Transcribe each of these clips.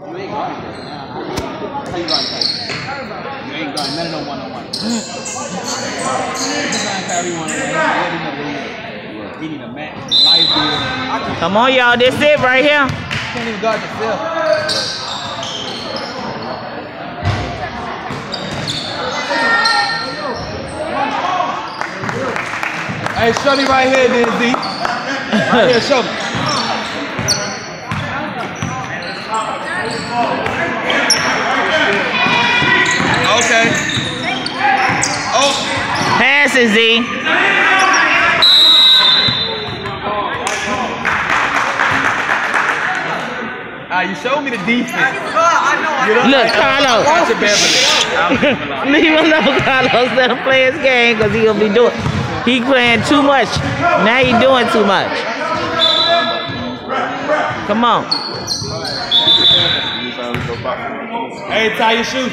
You ain't guarding this now. How you guarding Kyrie? You ain't guarding none of them one on one. This not Kyrie one on one. He need a match. Life. Come on, y'all. This it right here. Can't even guard yourself. Hey, show me right here, then, Z. Right here, show me. Okay. Oh, Pass it, Z. ah, you showed me the defense. Look, Carlos. Watch it, Beverly. Leave him alone, Carlos. Let him play his game because he gonna be doing. He playing too much. Now he doing too much. Come on. Hey, tie your shoes.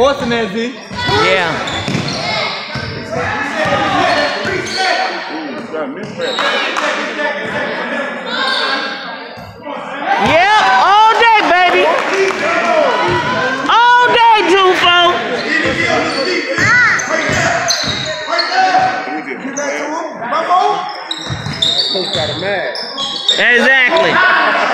Forcing that, Z. Yeah. You got me pressed. Yeah, all day, baby. All day, Tufo. Coach got him mad. Exactly.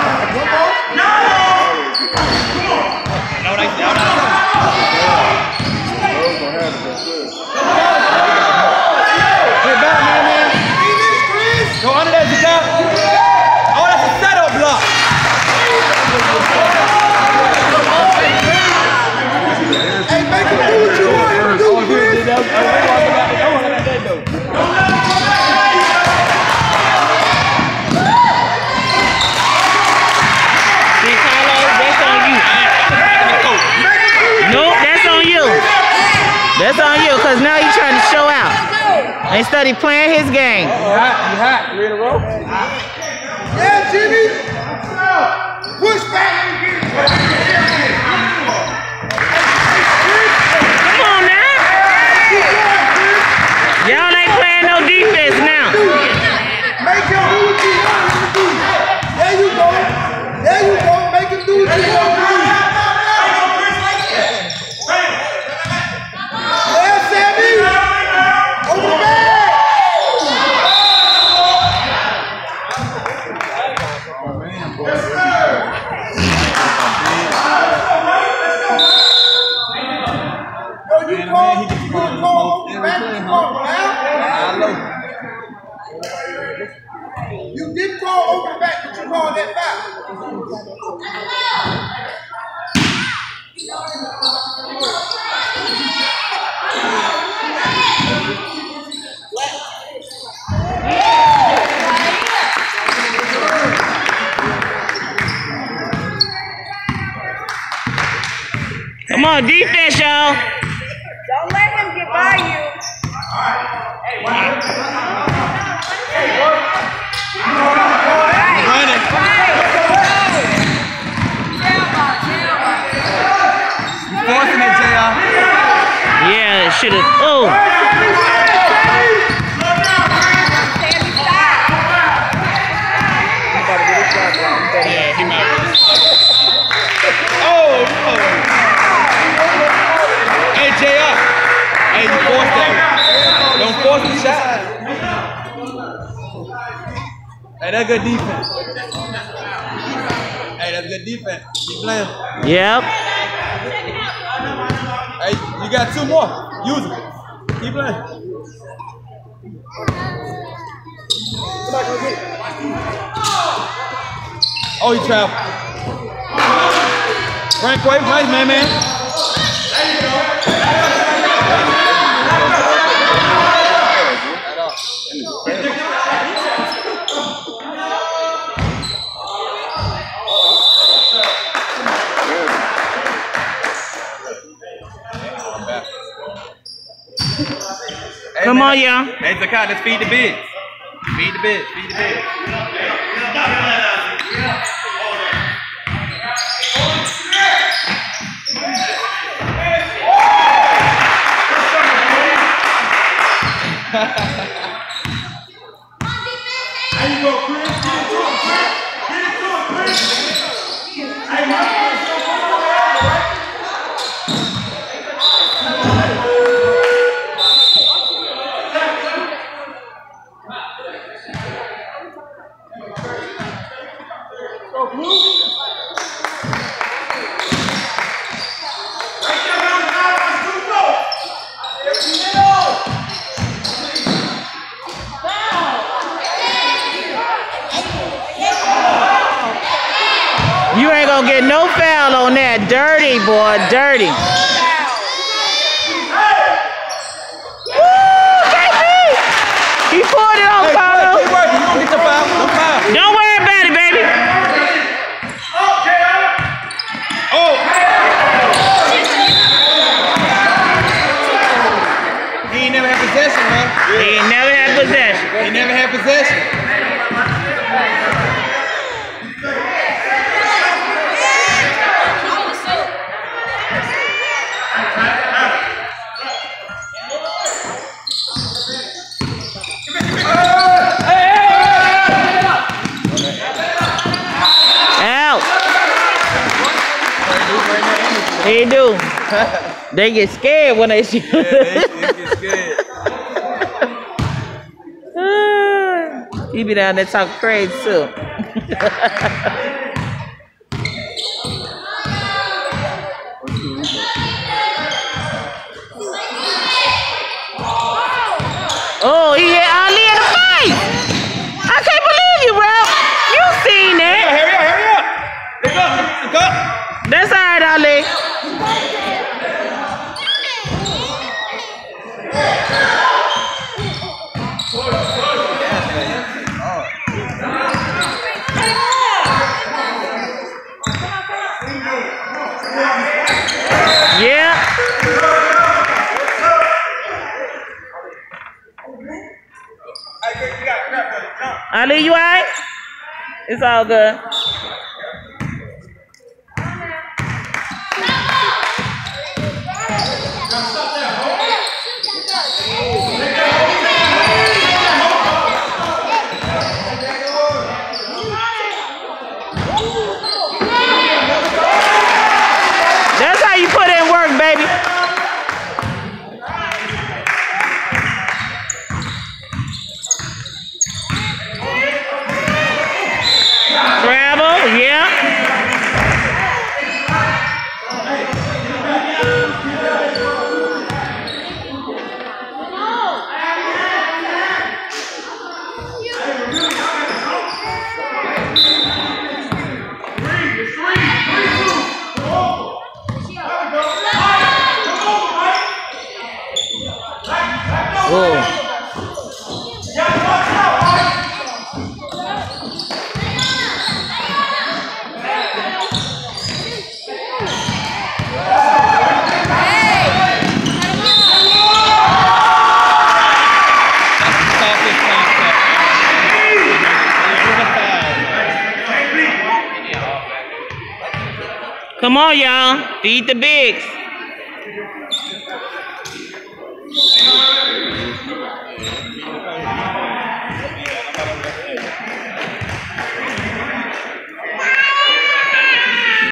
Instead of playing his game. You hot? You hot? You ready to roll? Yeah, Jimmy. Push back. Come on now. Y'all ain't playing no defense now. Make him do what you want him to do. There you go. There you go. Make him do what you want him to do. Yeah, Sammy. Over the bag. Come on, defense, y'all. Don't let him get by you. Running. You forcing it, JR. Yeah, should have. Oh, force the shot. Hey, that's good defense. Hey, that's good defense. Keep playing. yep. Hey, you got two more. Use them. Keep playing. Oh, he traveled. Frank White, nice man, man. Oh, on, y'all. Hey, Zakat, let's feed the bigs. Feed the bigs. Feed the bigs. You ain't gonna get no foul on that. Dirty, boy. Dirty. He do. They get scared when they see you. he be down there talking crazy too. oh, he hit Ali in the face. I can't believe you, bro. You seen that. Hurry up, hurry up. Look up, look up. That's all right, Ali. Yeah. Ali, you alright? It's all good. Come on, y'all. Feed the bigs. Thank you.